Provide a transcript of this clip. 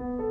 you